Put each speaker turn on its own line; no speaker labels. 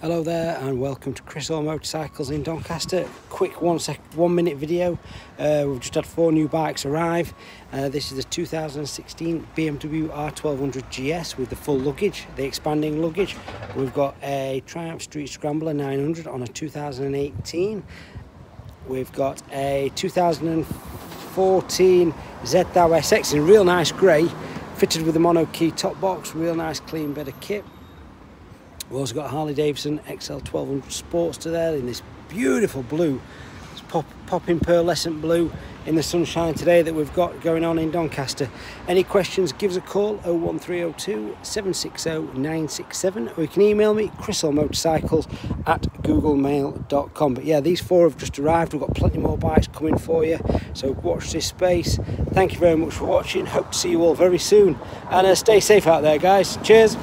Hello there and welcome to Chris Hall Motorcycles in Doncaster. Quick one sec, one minute video. Uh, we've just had four new bikes arrive. Uh, this is the 2016 BMW R1200 GS with the full luggage, the expanding luggage. We've got a Triumph Street Scrambler 900 on a 2018. We've got a 2014 Z-Thou SX in real nice grey, fitted with a Monokey top box, real nice clean bit of kit. We've also got Harley Davidson XL 1200 Sportster there in this beautiful blue. It's pop, popping pearlescent blue in the sunshine today that we've got going on in Doncaster. Any questions, give us a call 01302 760 967 or you can email me chrishallmotorcycles at googlemail.com. But yeah, these four have just arrived. We've got plenty more bikes coming for you. So watch this space. Thank you very much for watching. Hope to see you all very soon. And uh, stay safe out there, guys. Cheers.